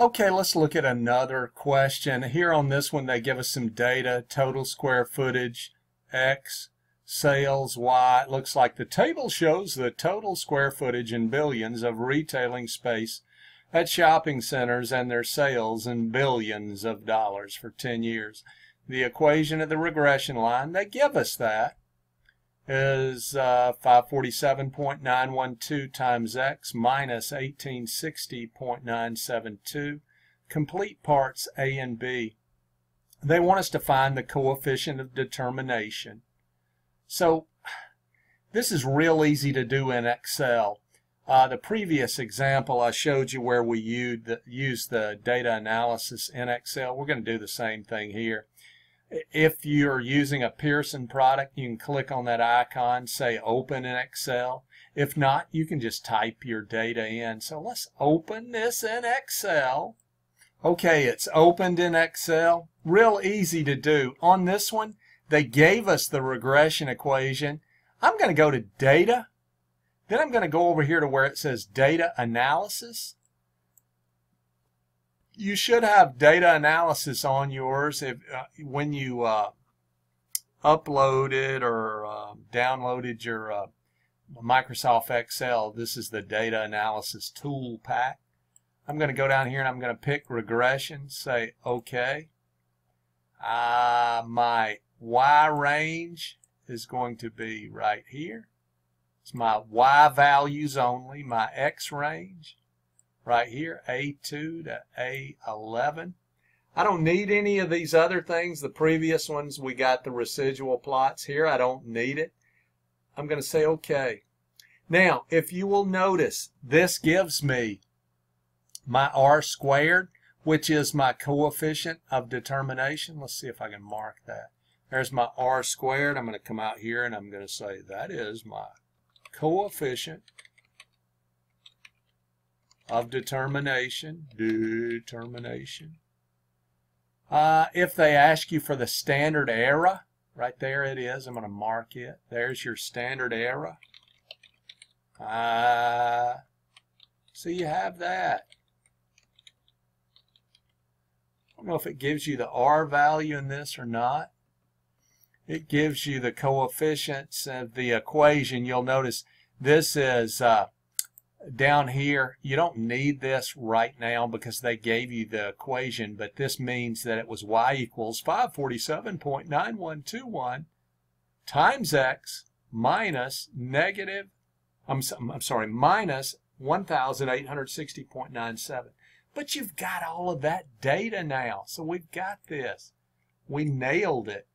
Okay, let's look at another question. Here on this one, they give us some data, total square footage, X, sales, Y. It looks like the table shows the total square footage in billions of retailing space at shopping centers and their sales in billions of dollars for 10 years. The equation of the regression line, they give us that, is uh, 547.912 times x minus 1860.972. Complete parts A and B. They want us to find the coefficient of determination. So this is real easy to do in Excel. Uh, the previous example I showed you where we used the, used the data analysis in Excel. We're going to do the same thing here. If you're using a Pearson product, you can click on that icon, say open in Excel. If not, you can just type your data in. So let's open this in Excel. Okay, it's opened in Excel. Real easy to do. On this one, they gave us the regression equation. I'm going to go to data. Then I'm going to go over here to where it says data analysis you should have data analysis on yours if uh, when you uh, uploaded or uh, downloaded your uh, Microsoft Excel. This is the data analysis ToolPak. I'm going to go down here and I'm going to pick regression, say OK. Uh, my Y range is going to be right here. It's my Y values only, my X range right here, A2 to A11. I don't need any of these other things. The previous ones, we got the residual plots here. I don't need it. I'm going to say OK. Now, if you will notice, this gives me my R squared, which is my coefficient of determination. Let's see if I can mark that. There's my R squared. I'm going to come out here and I'm going to say that is my coefficient of determination, determination. Uh, if they ask you for the standard error, right there it is, I'm going to mark it. There's your standard error. Uh, so you have that. I don't know if it gives you the R value in this or not. It gives you the coefficients of the equation. You'll notice this is uh, down here, you don't need this right now because they gave you the equation, but this means that it was y equals 547.9121 times x minus negative, I'm, I'm sorry, minus 1,860.97. But you've got all of that data now, so we've got this. We nailed it.